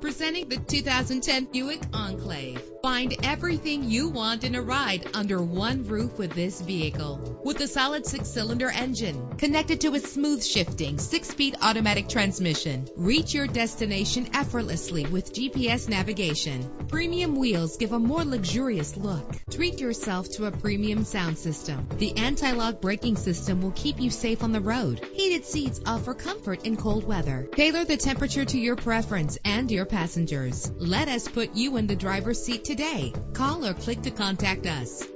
Presenting the 2010 Buick Enclave. Find everything you want in a ride under one roof with this vehicle. With a solid six-cylinder engine connected to a smooth shifting six-speed automatic transmission. Reach your destination effortlessly with GPS navigation. Premium wheels give a more luxurious look. Treat yourself to a premium sound system. The anti-lock braking system will keep you safe on the road. Heated seats offer comfort in cold weather. Tailor the temperature to your preference and your passengers. Let us put you in the driver's seat today. Call or click to contact us.